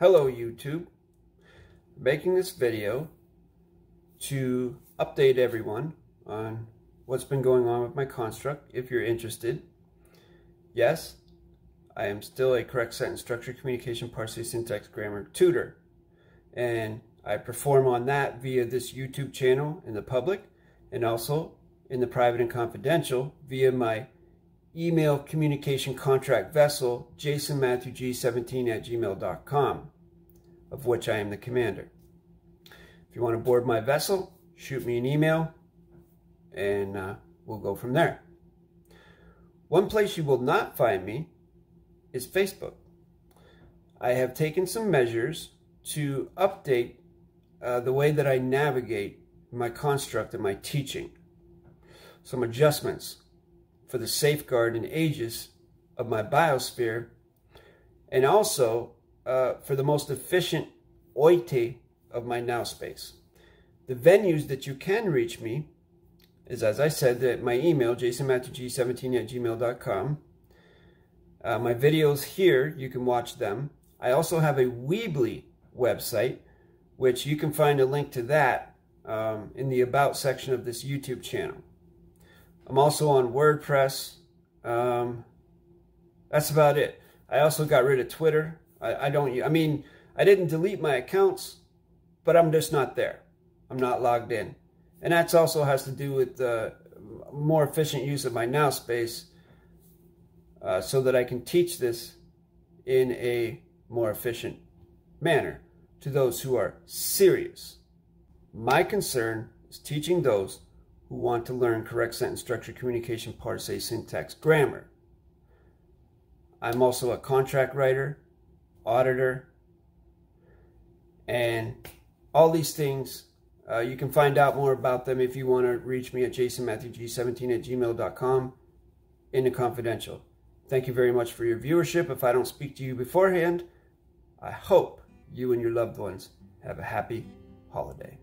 Hello YouTube. Making this video to update everyone on what's been going on with my construct if you're interested. Yes, I am still a correct sentence structure, communication, parsing, syntax, grammar tutor. And I perform on that via this YouTube channel in the public and also in the private and confidential via my email communication contract vessel, jasonmatthewg17 at gmail.com, of which I am the commander. If you want to board my vessel, shoot me an email and uh, we'll go from there. One place you will not find me is Facebook. I have taken some measures to update uh, the way that I navigate my construct and my teaching. Some adjustments for the safeguard and aegis of my biosphere, and also uh, for the most efficient oite of my now space. The venues that you can reach me is, as I said, that my email, jasonmatthewg17 at gmail.com. Uh, my videos here, you can watch them. I also have a Weebly website, which you can find a link to that um, in the About section of this YouTube channel. I'm also on WordPress. Um, that's about it. I also got rid of Twitter. I, I don't. I mean, I didn't delete my accounts, but I'm just not there. I'm not logged in, and that's also has to do with the more efficient use of my now space, uh, so that I can teach this in a more efficient manner to those who are serious. My concern is teaching those who want to learn correct sentence structure, communication, parse, syntax, grammar. I'm also a contract writer, auditor, and all these things. Uh, you can find out more about them if you want to reach me at jasonmatthewg17 at gmail.com in the confidential. Thank you very much for your viewership. If I don't speak to you beforehand, I hope you and your loved ones have a happy holiday.